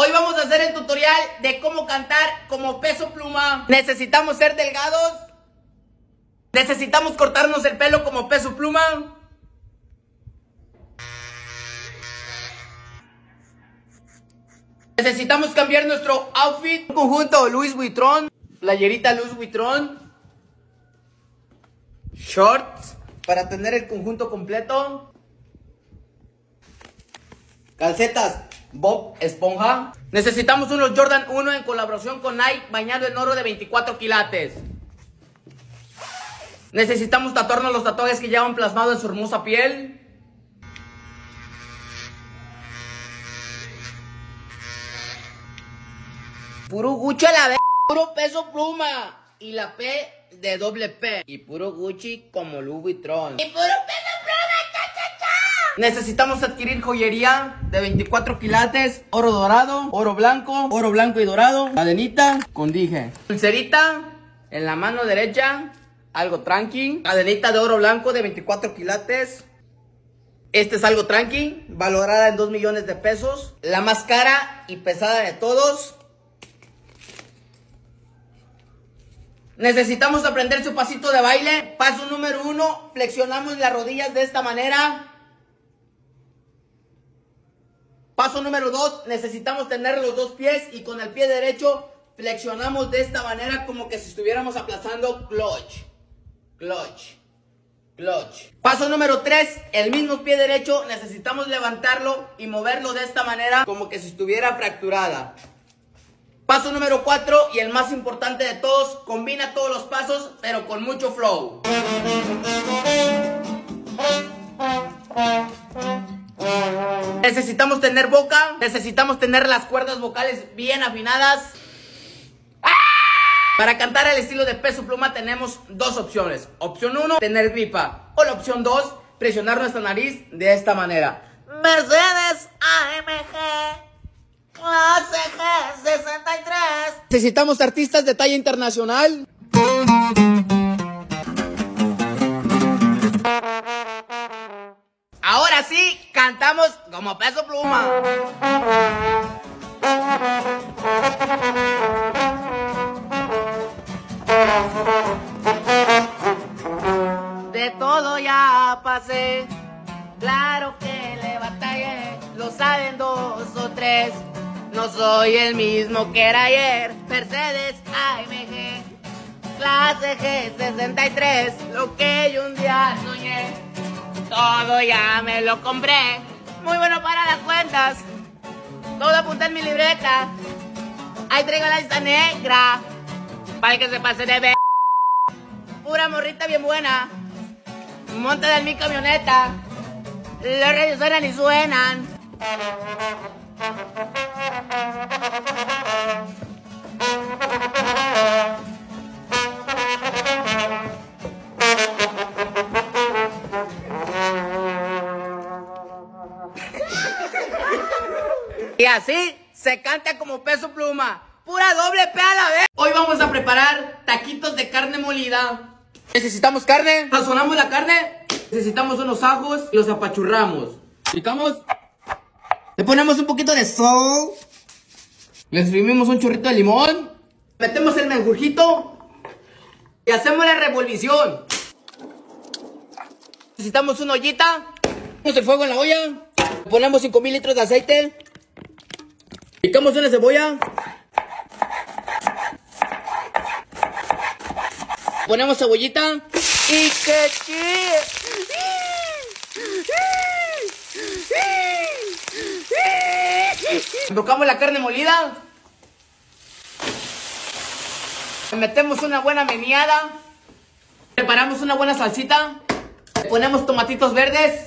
Hoy vamos a hacer el tutorial de cómo cantar como peso pluma. Necesitamos ser delgados. Necesitamos cortarnos el pelo como peso pluma. Necesitamos cambiar nuestro outfit. Un conjunto Louis Vuitton. Playerita Louis Vuitton. Shorts. Para tener el conjunto completo. Calcetas Bob Esponja. Necesitamos unos Jordan 1 en colaboración con Nike bañado en oro de 24 quilates. Necesitamos tatuarnos los tatuajes que llevan plasmado en su hermosa piel. Puro Gucci a la vez. Puro peso pluma. Y la P de doble P. Y puro Gucci como Louis Vuitton. Y puro peso Necesitamos adquirir joyería de 24 quilates, oro dorado, oro blanco, oro blanco y dorado, cadenita con dije. Pulserita en la mano derecha, algo tranqui. Cadenita de oro blanco de 24 quilates. Este es algo tranqui, valorada en 2 millones de pesos. La más cara y pesada de todos. Necesitamos aprender su pasito de baile. Paso número uno, flexionamos las rodillas de esta manera. Paso número dos, necesitamos tener los dos pies y con el pie derecho flexionamos de esta manera como que si estuviéramos aplazando clutch. Clutch. Clutch. Paso número tres, el mismo pie derecho necesitamos levantarlo y moverlo de esta manera como que si estuviera fracturada. Paso número 4 y el más importante de todos, combina todos los pasos pero con mucho flow. Necesitamos tener boca, necesitamos tener las cuerdas vocales bien afinadas. Para cantar al estilo de peso pluma tenemos dos opciones. Opción 1, tener gripa. O la opción 2, presionar nuestra nariz de esta manera. Mercedes AMG. Clase G63. Necesitamos artistas de talla internacional. Ahora sí, cantamos como peso pluma. De todo ya pasé, claro que le batallé, lo saben dos o tres. No soy el mismo que era ayer, Mercedes AMG, clase G63, lo que yo un día soñé. Todo ya me lo compré, muy bueno para las cuentas, todo apunta en mi libreta. Ahí traigo la lista negra, para que se pase de ver. Pura morrita bien buena, monta en mi camioneta, los radios suenan y suenan. Así se canta como peso pluma. Pura doble P a la vez. Hoy vamos a preparar taquitos de carne molida. Necesitamos carne. Sazonamos la carne. Necesitamos unos ajos y los apachurramos. Picamos. Le ponemos un poquito de sal. Le exprimimos un chorrito de limón. Metemos el menjurjito. Y hacemos la revolvición. Necesitamos una ollita. Ponemos el fuego en la olla. Ponemos 5000 litros de aceite. Picamos una cebolla. Ponemos cebollita. Y que Tocamos la carne molida. Metemos una buena meneada. Preparamos una buena salsita. Ponemos tomatitos verdes,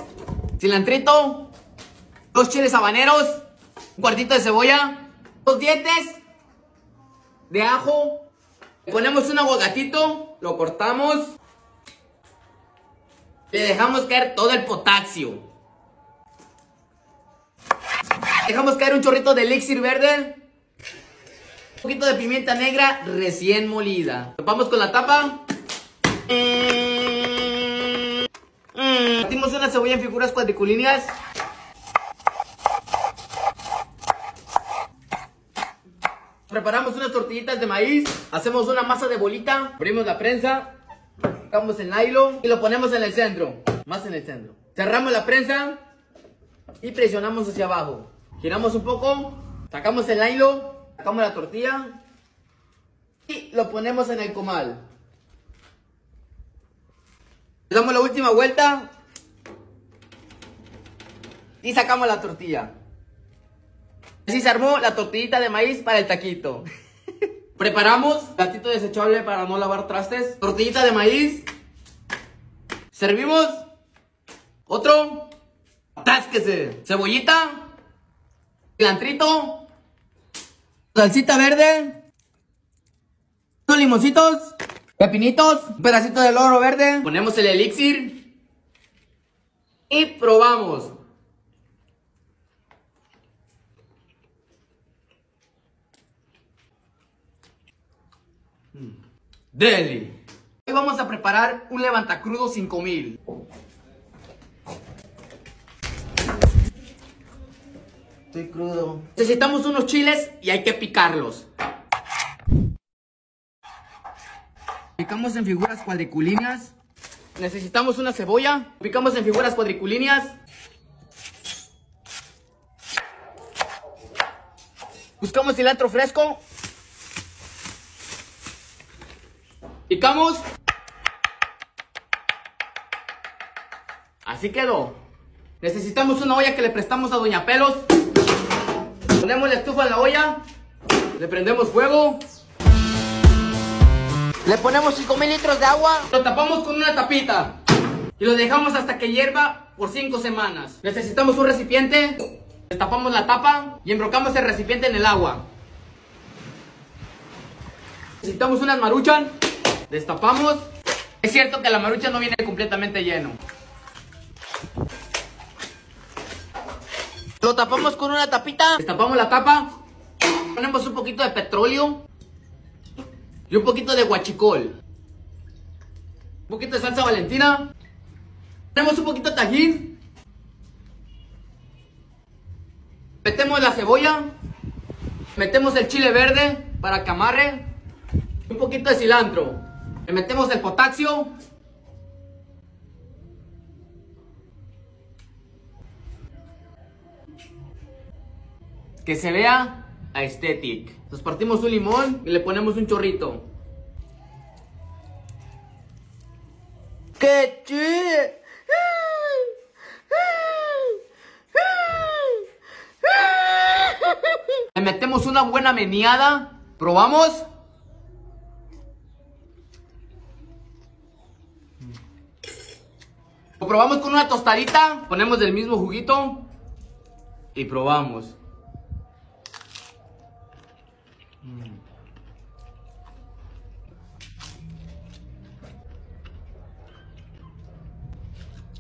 cilantrito, dos chiles habaneros, un cuartito de cebolla, dos dientes de ajo. Ponemos un aguacatito, lo cortamos. Le dejamos caer todo el potasio. Dejamos caer un chorrito de elixir verde. Un poquito de pimienta negra recién molida. Topamos con la tapa. Partimos una cebolla en figuras cuadriculíneas. Preparamos unas tortillitas de maíz, hacemos una masa de bolita, abrimos la prensa, sacamos el nylon y lo ponemos en el centro, más en el centro. Cerramos la prensa y presionamos hacia abajo. Giramos un poco, sacamos el nylon, sacamos la tortilla y lo ponemos en el comal. Le damos la última vuelta y sacamos la tortilla. Así se armó la tortillita de maíz para el taquito. Preparamos platito desechable para no lavar trastes. Tortillita de maíz. Servimos. Otro. Tásquese. Cebollita. Cilantrito. Salsita verde. Unos limoncitos. Pepinitos. Un pedacito de loro verde. Ponemos el elixir. Y probamos. Deli. Hoy vamos a preparar un levantacrudo 5000. Estoy crudo. Necesitamos unos chiles y hay que picarlos. Picamos en figuras cuadriculíneas. Necesitamos una cebolla. Picamos en figuras cuadriculíneas. Buscamos cilantro fresco. Picamos. Así quedó. Necesitamos una olla que le prestamos a Doña Pelos. Ponemos la estufa en la olla. Le prendemos fuego. Le ponemos 5000 litros de agua. Lo tapamos con una tapita. Y lo dejamos hasta que hierva por 5 semanas. Necesitamos un recipiente. Destapamos la tapa y embrocamos el recipiente en el agua. Necesitamos unas maruchan. Destapamos. Es cierto que la marucha no viene completamente lleno. Lo tapamos con una tapita. Destapamos la tapa. Ponemos un poquito de petróleo. Y un poquito de guachicol. Un poquito de salsa valentina. Tenemos un poquito de tajín. Metemos la cebolla. Metemos el chile verde para que amarre. Un poquito de cilantro. Le metemos el potasio. Que se vea aesthetic. Nos partimos un limón y le ponemos un chorrito. ¡Qué chido! Le metemos una buena meneada. ¿Probamos? Probamos con una tostadita, ponemos del mismo juguito y probamos.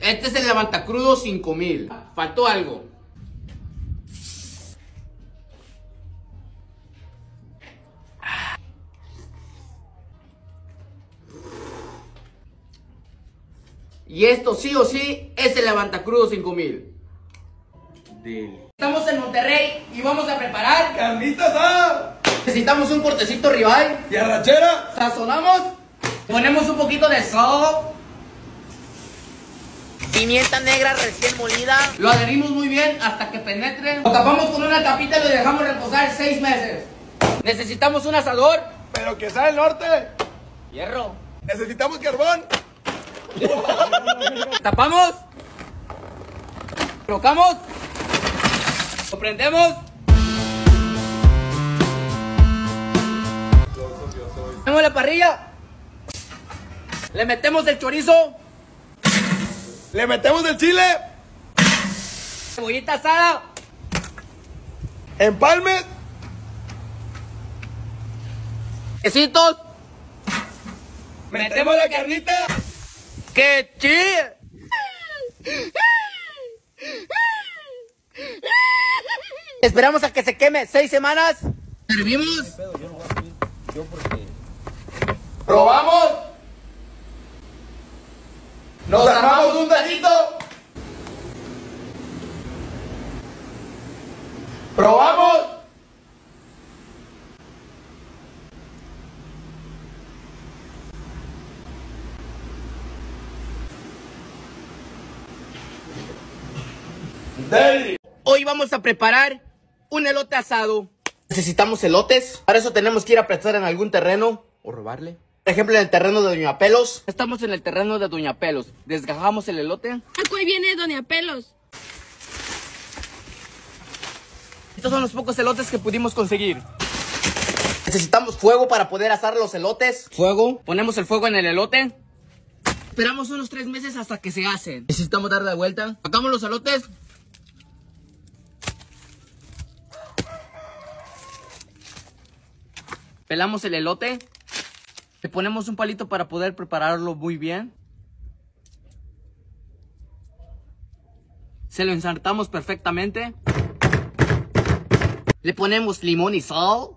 Este es el levantacrudo 5000. Faltó algo. Y esto sí o sí es el Levantacrudo 5000. Estamos en Monterrey y vamos a preparar ¡Carnita asada! Necesitamos un cortecito rival. ¿Y arrachera? Sazonamos. Ponemos un poquito de sal. Pimienta negra recién molida. Lo adherimos muy bien hasta que penetre. Lo tapamos con una tapita y lo dejamos reposar seis meses. Necesitamos un asador. Pero que sea el norte. Hierro. Necesitamos carbón. Tapamos. Colocamos. Lo prendemos. Ponemos la parrilla. Le metemos el chorizo. Le metemos el chile. Cebollita asada. Empalme. Quesitos. Metemos la carnita. ¡Qué chido! Esperamos a que se queme seis semanas. Servimos. Probamos. Nos armamos un tallito. Probamos. Deli. Hoy vamos a preparar un elote asado. Necesitamos elotes. Para eso tenemos que ir a prestar en algún terreno o robarle. Por ejemplo, en el terreno de Doña Pelos. Estamos en el terreno de Doña Pelos. Desgajamos el elote. Aquí viene Doña Pelos. Estos son los pocos elotes que pudimos conseguir. Necesitamos fuego para poder asar los elotes. Fuego. Ponemos el fuego en el elote. Esperamos unos tres meses hasta que se hacen. Necesitamos darle la vuelta. Sacamos los elotes. Pelamos el elote. Le ponemos un palito para poder prepararlo muy bien. Se lo ensartamos perfectamente. Le ponemos limón y sal.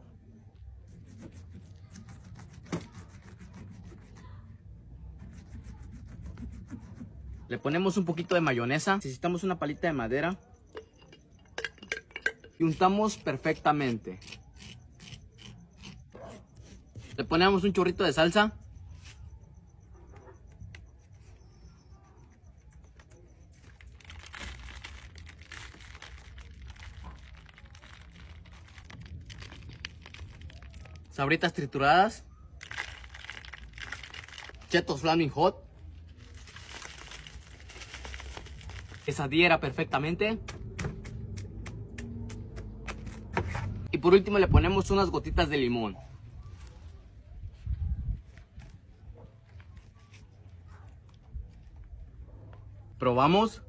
Le ponemos un poquito de mayonesa. Necesitamos una palita de madera. Y untamos perfectamente. Le ponemos un chorrito de salsa. Sabritas trituradas. Chetos Flaming Hot. Que se adhiera perfectamente. Y por último le ponemos unas gotitas de limón. Probamos.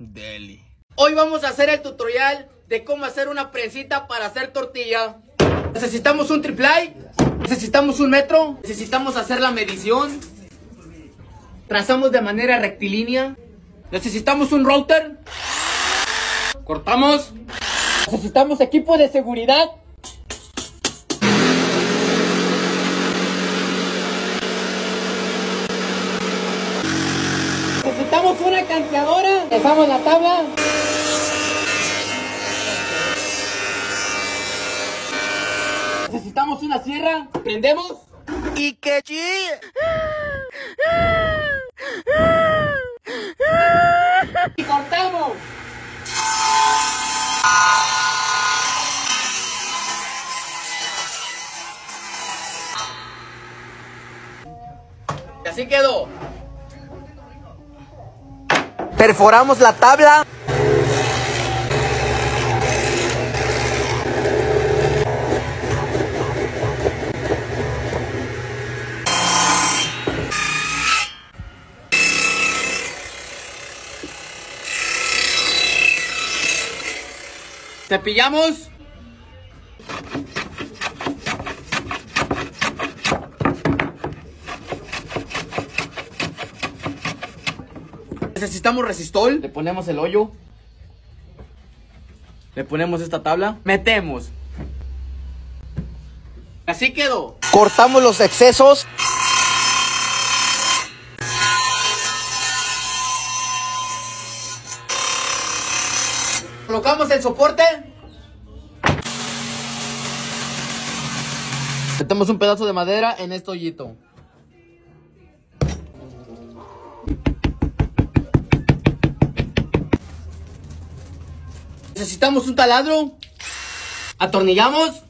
Deli. Hoy vamos a hacer el tutorial de cómo hacer una prensita para hacer tortilla. Necesitamos un triple necesitamos un metro, necesitamos hacer la medición. Trazamos de manera rectilínea. Necesitamos un router. Cortamos. Necesitamos equipo de seguridad. Necesitamos una canteadora. Dejamos la tabla. Necesitamos una sierra. Prendemos. Y que y cortamos. Y así quedó. Perforamos la tabla. Cepillamos. Necesitamos resistol. Le ponemos el hoyo. Le ponemos esta tabla. Metemos. Así quedó. Cortamos los excesos. Colocamos el soporte. Metemos un pedazo de madera en este hoyito. Necesitamos un taladro. Atornillamos.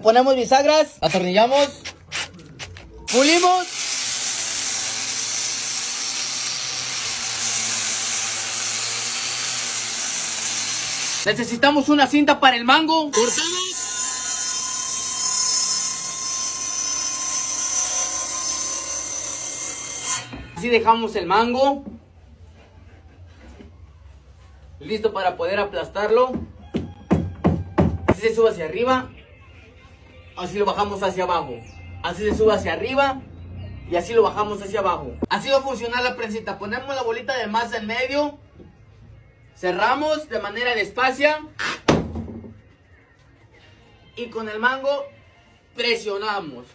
Ponemos bisagras. Atornillamos. Pulimos. Necesitamos una cinta para el mango. Cortamos. Así dejamos el mango. Listo para poder aplastarlo. Así se sube hacia arriba. Así lo bajamos hacia abajo. Así se sube hacia arriba. Y así lo bajamos hacia abajo. Así va a funcionar la prensita. Ponemos la bolita de masa en medio. Cerramos de manera despacia. Y con el mango presionamos.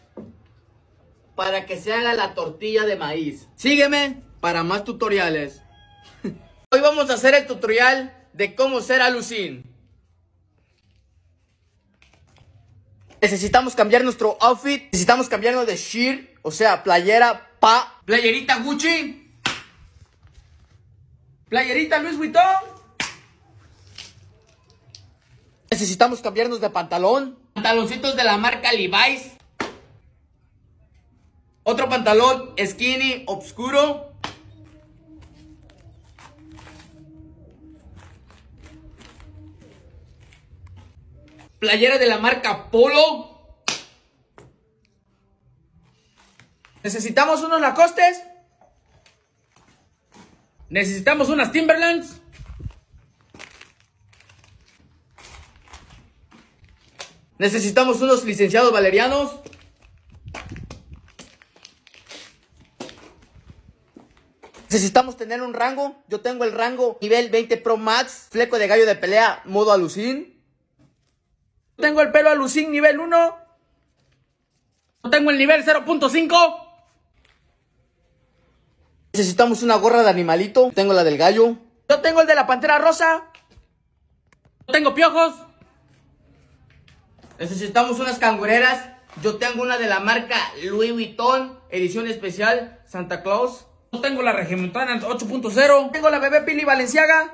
Para que se haga la tortilla de maíz. Sígueme. para más tutoriales. Hoy vamos a hacer el tutorial de cómo ser alucin. Necesitamos cambiar nuestro outfit. Necesitamos cambiarnos de sheer, o sea, playera pa. Playerita Gucci. Playerita Luis Vuitton. Necesitamos cambiarnos de pantalón. Pantaloncitos de la marca Levi's. Otro pantalón skinny, oscuro. Playera de la marca Polo. Necesitamos unos Lacostes. Necesitamos unas Timberlands. Necesitamos unos licenciados valerianos. Necesitamos tener un rango. Yo tengo el rango nivel 20 Pro Max, fleco de gallo de pelea, modo alucin. Tengo el pelo alucin nivel 1. Tengo el nivel 0.5. Necesitamos una gorra de animalito. Tengo la del gallo. Yo tengo el de la pantera rosa. Tengo piojos. Necesitamos unas cangureras. Yo tengo una de la marca Louis Vuitton, edición especial Santa Claus. Yo tengo la Regimontana 8.0. Tengo la bebé Pili Valenciaga.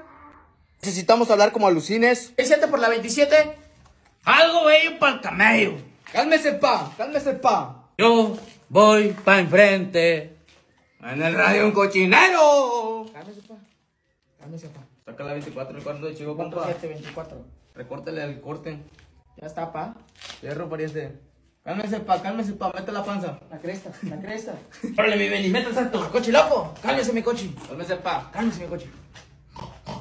Necesitamos hablar como alucines. 7 por la 27. Algo bello para el camello. Cálmese, pa. Cálmese, pa. Yo voy pa' enfrente. En el radio un cochinero. Cálmese, pa. Cálmese, pa. Saca la 24 el cuarto de chivo, compa. 7, 24. Recórtele el corte. Ya está, pa. Fierro, pariente. Cálmese, pa, cálmese, pa, mete la panza. La cresta, la cresta. Órale, mi Beni, métase a tu Coche loco. Cálmese, mi coche. Cálmese, pa. Cálmese, mi coche.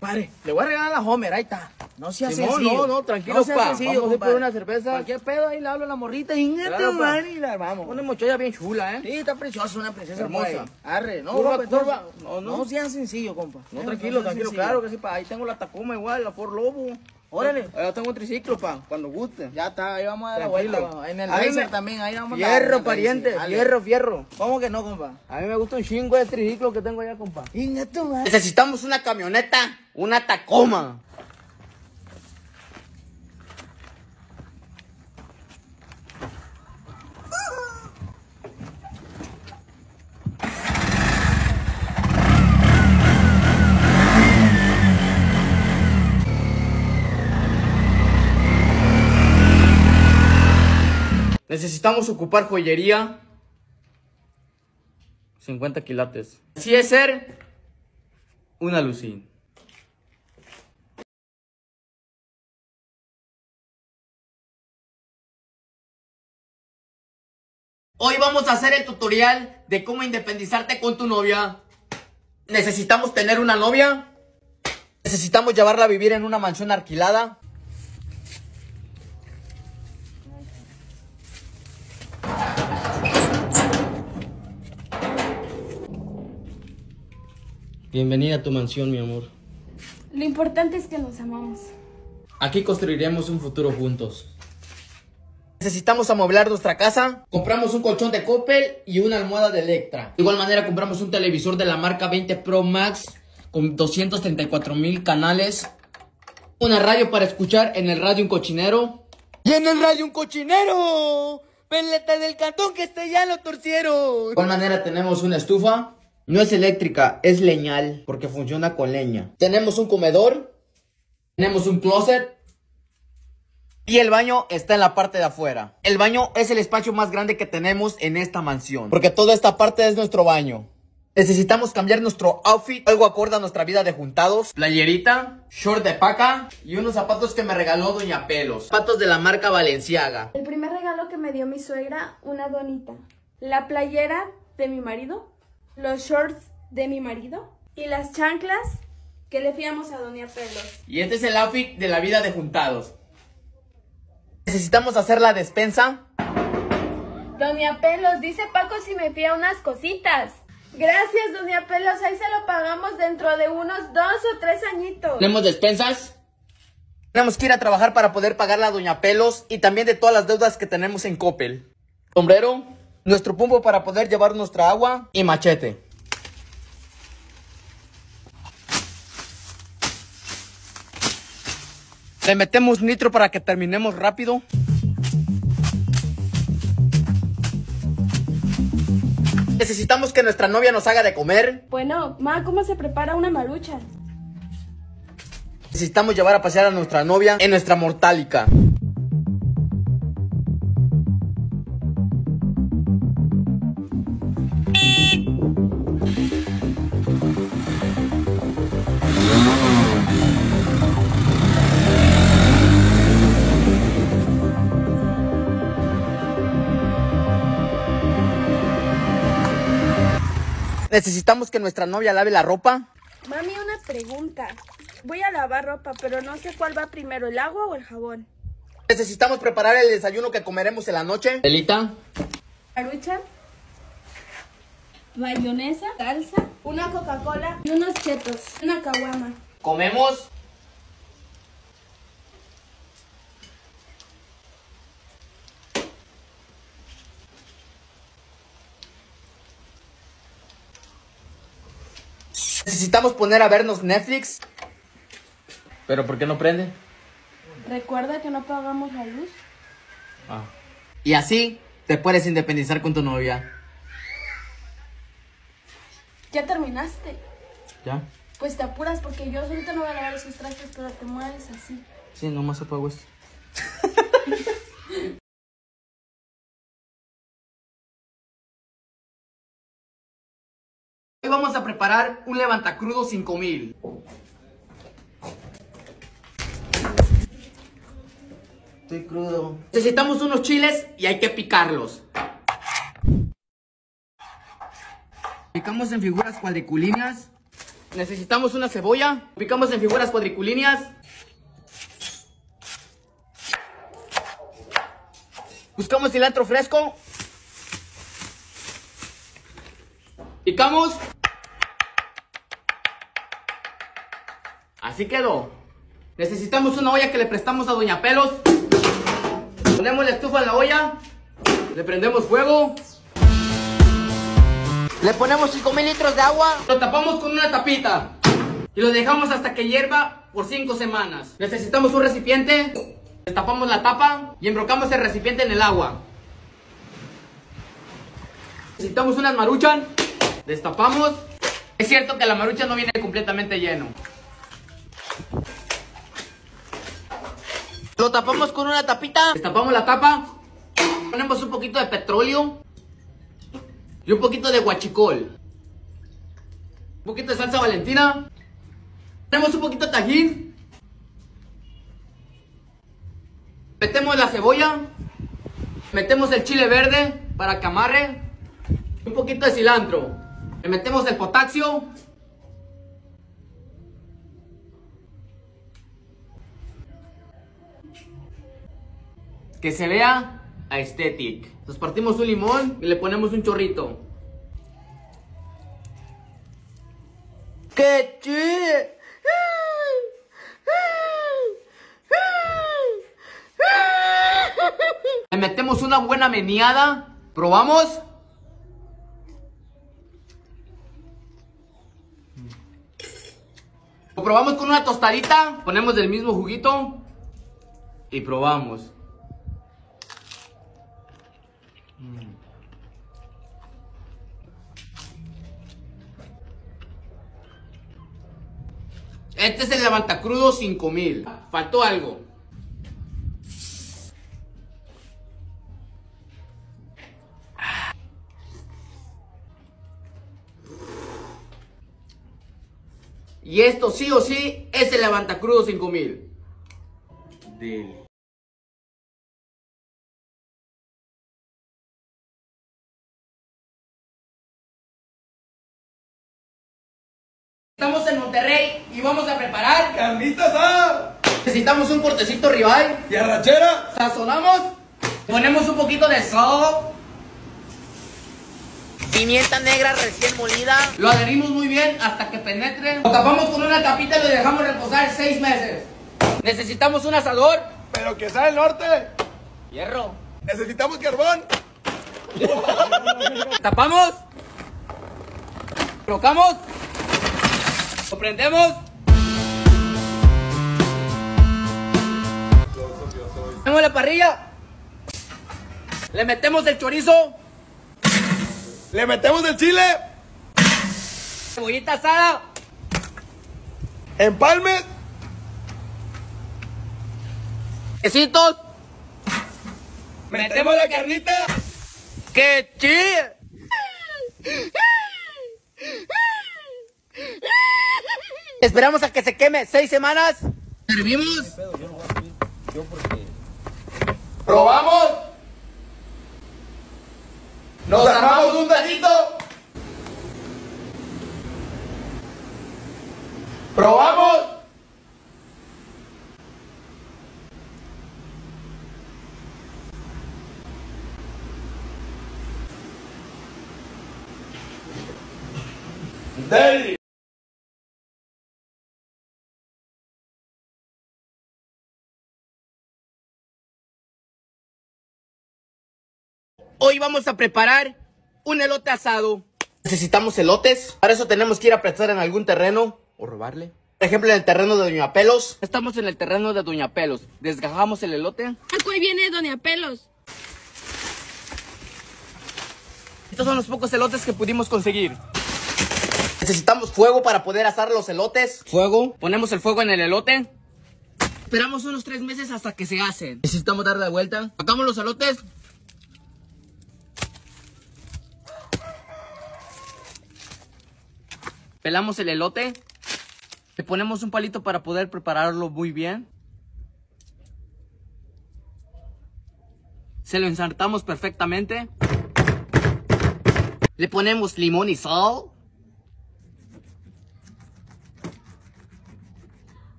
Pare, le voy a regalar a la Homer, ahí está. No sea Simón, sencillo. no, no, tranquilo, no sea pa. sencillo, Vamos a ir por una cerveza. Cualquier pedo, ahí le hablo a la morrita Claro, pa. madre, y la vamos. Una mochila bien chula, ¿eh? Sí, está preciosa, una princesa Hermosa. Arre, no, Curva, compa, curva. No, No, no, no. sean sencillo, compa. No, tranquilo, tranquilo, sencillo. claro que sí, pa. Ahí tengo la Tacoma igual, la Ford Lobo. Órale. Ahí tengo un triciclo, pa, cuando guste. Ya está, ahí vamos a dar la vuelta. En el A Racer me- también, ahí vamos a dar Fierro, una pariente. Dale. fierro, fierro. ¿Cómo que no, compa? A mí me gusta un chingo de triciclo que tengo allá, compa. Necesitamos una camioneta, una Tacoma. Necesitamos ocupar joyería. 50 quilates. Así es ser una lucín. Hoy vamos a hacer el tutorial de cómo independizarte con tu novia. Necesitamos tener una novia. Necesitamos llevarla a vivir en una mansión alquilada. Bienvenida a tu mansión, mi amor. Lo importante es que nos amamos. Aquí construiremos un futuro juntos. Necesitamos amueblar nuestra casa. Compramos un colchón de Coppel y una almohada de Electra. De igual manera compramos un televisor de la marca 20 Pro Max con 234 mil canales. Una radio para escuchar en el radio un cochinero. Y en el radio un cochinero. Peleta del cantón que este ya lo torcieron. De igual manera tenemos una estufa. No es eléctrica, es leñal porque funciona con leña. Tenemos un comedor. Tenemos un closet. Y el baño está en la parte de afuera. El baño es el espacio más grande que tenemos en esta mansión. Porque toda esta parte es nuestro baño. Necesitamos cambiar nuestro outfit, algo acorde a nuestra vida de juntados. Playerita, short de paca y unos zapatos que me regaló Doña Pelos. Zapatos de la marca Valenciaga. El primer regalo que me dio mi suegra, una donita. La playera de mi marido, los shorts de mi marido y las chanclas que le fiamos a Doña Pelos. Y este es el outfit de la vida de juntados. Necesitamos hacer la despensa. Doña Pelos, dice Paco si me fía unas cositas. Gracias, Doña Pelos, ahí se lo pagamos dentro de unos dos o tres añitos. Tenemos despensas. Tenemos que ir a trabajar para poder pagarle a Doña Pelos y también de todas las deudas que tenemos en Coppel. Sombrero, nuestro pumbo para poder llevar nuestra agua y machete. Le metemos nitro para que terminemos rápido. Necesitamos que nuestra novia nos haga de comer. Bueno, ma, ¿cómo se prepara una marucha? Necesitamos llevar a pasear a nuestra novia en nuestra mortálica. Necesitamos que nuestra novia lave la ropa. Mami, una pregunta. Voy a lavar ropa, pero no sé cuál va primero, el agua o el jabón. Necesitamos preparar el desayuno que comeremos en la noche. Elita. Marucha, mayonesa, salsa, una Coca-Cola y unos chetos, una caguama. ¿Comemos? Necesitamos poner a vernos Netflix. ¿Pero por qué no prende? Recuerda que no pagamos la luz. Y así te puedes independizar con tu novia. ¿Ya terminaste? ¿Ya? Pues te apuras porque yo ahorita no voy a lavar esos trastes, pero te mueves así. Sí, nomás apago esto. Hoy vamos a preparar un levantacrudo 5000. Estoy crudo. Necesitamos unos chiles y hay que picarlos. Picamos en figuras cuadriculíneas. Necesitamos una cebolla. Picamos en figuras cuadriculíneas. Buscamos cilantro fresco. Picamos. Así quedó. Necesitamos una olla que le prestamos a Doña Pelos. Ponemos la estufa en la olla. Le prendemos fuego. Le ponemos 5000 litros de agua. Lo tapamos con una tapita. Y lo dejamos hasta que hierva por 5 semanas. Necesitamos un recipiente. Destapamos la tapa y embrocamos el recipiente en el agua. Necesitamos unas maruchan. Destapamos. Es cierto que la marucha no viene completamente lleno. Lo tapamos con una tapita. Destapamos la tapa. Ponemos un poquito de petróleo. Y un poquito de guachicol. Un poquito de salsa valentina. Tenemos un poquito de tajín. Metemos la cebolla. Metemos el chile verde para que amarre. Un poquito de cilantro. Le metemos el potasio. Que se vea aesthetic. Nos partimos un limón y le ponemos un chorrito. ¡Qué chido! Le metemos una buena meneada. ¿Probamos? Lo probamos con una tostadita. Ponemos del mismo juguito. Y probamos. Este es el levantacrudo 5000. Faltó algo. Y esto sí o sí es el levantacrudo 5000. Del. Estamos en Monterrey y vamos a preparar. Carnitas ah, Necesitamos un cortecito rival. y arrachera. Sazonamos. Ponemos un poquito de sal. Pimienta negra recién molida. Lo adherimos muy bien hasta que penetre. Lo tapamos con una tapita y lo dejamos reposar seis meses. Necesitamos un asador. Pero que sea el norte. Hierro. Necesitamos carbón. Tapamos. Colocamos. Lo prendemos. Prendemos la parrilla. Le metemos el chorizo. Le metemos el chile. Cebollita asada. Empalmes. Quesitos. Metemos la carnita. ¡Qué chido! Esperamos a que se queme seis semanas. Servimos. Probamos. Nos armamos un taquito. Probamos. Deli. Hoy vamos a preparar un elote asado. Necesitamos elotes. Para eso tenemos que ir a prestar en algún terreno o robarle. Por ejemplo, en el terreno de Doña Pelos. Estamos en el terreno de Doña Pelos. Desgajamos el elote. Aquí viene Doña Pelos. Estos son los pocos elotes que pudimos conseguir. Necesitamos fuego para poder asar los elotes. Fuego. Ponemos el fuego en el elote. Esperamos unos tres meses hasta que se hacen. Necesitamos darle la vuelta. Sacamos los elotes. Pelamos el elote. Le ponemos un palito para poder prepararlo muy bien. Se lo ensartamos perfectamente. Le ponemos limón y sal.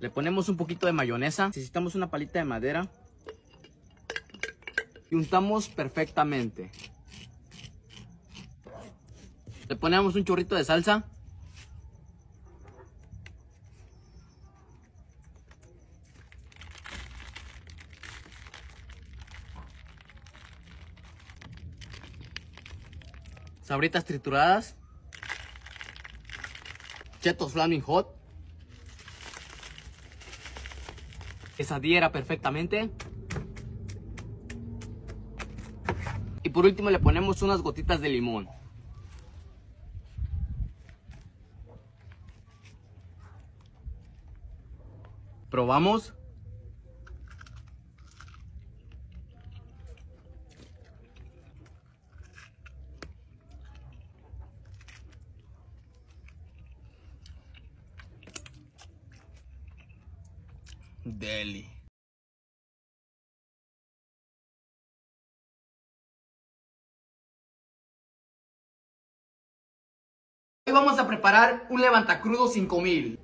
Le ponemos un poquito de mayonesa. Necesitamos una palita de madera. Y untamos perfectamente. Le ponemos un chorrito de salsa. Sabritas trituradas. Chetos Flaming Hot. Que se adhiera perfectamente. Y por último le ponemos unas gotitas de limón. Probamos. Deli. Hoy vamos a preparar un levantacrudo 5000.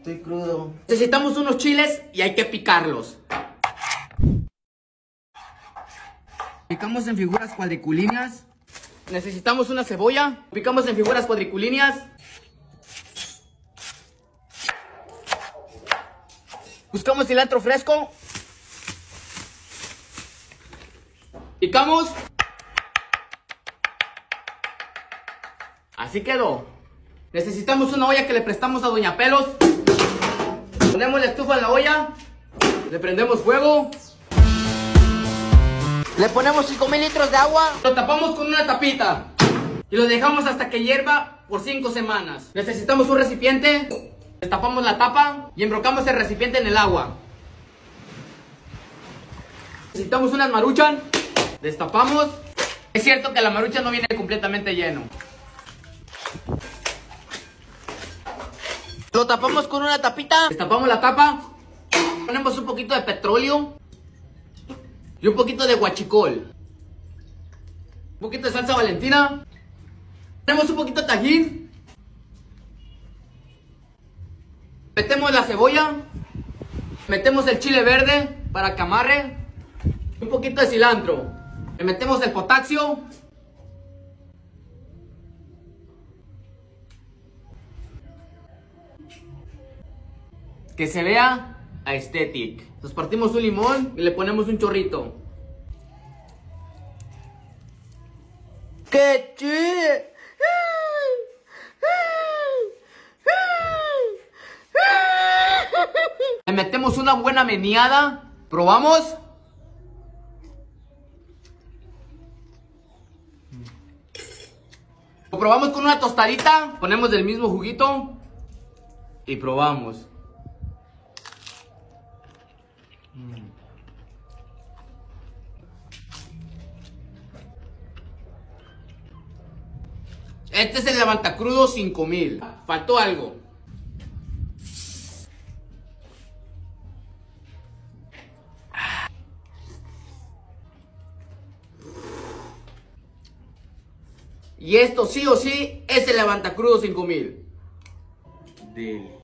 Estoy crudo. Necesitamos unos chiles y hay que picarlos. Picamos en figuras cuadriculíneas. Necesitamos una cebolla. Picamos en figuras cuadriculíneas. Buscamos cilantro fresco. Picamos. Así quedó. Necesitamos una olla que le prestamos a Doña Pelos. Ponemos la estufa en la olla. Le prendemos fuego. Le ponemos 5000 litros de agua. Lo tapamos con una tapita. Y lo dejamos hasta que hierva por 5 semanas. Necesitamos un recipiente. Destapamos la tapa y embrocamos el recipiente en el agua. Necesitamos unas maruchan. Destapamos. Es cierto que la maruchan no viene completamente lleno. Lo tapamos con una tapita. Destapamos la tapa. Ponemos un poquito de petróleo. Y un poquito de guachicol. Un poquito de salsa valentina. Ponemos un poquito de tajín. Metemos la cebolla. Metemos el chile verde para que. Un poquito de cilantro. Le metemos el potasio. que se vea aesthetic. Nos partimos un limón y le ponemos un chorrito. ¡Qué chido! Le metemos una buena meneada. ¿Probamos? Lo probamos con una tostadita. Ponemos del mismo juguito. Y probamos. Levantacrudo 5000. Faltó algo. Y esto sí o sí es el levantacrudo 5000. Del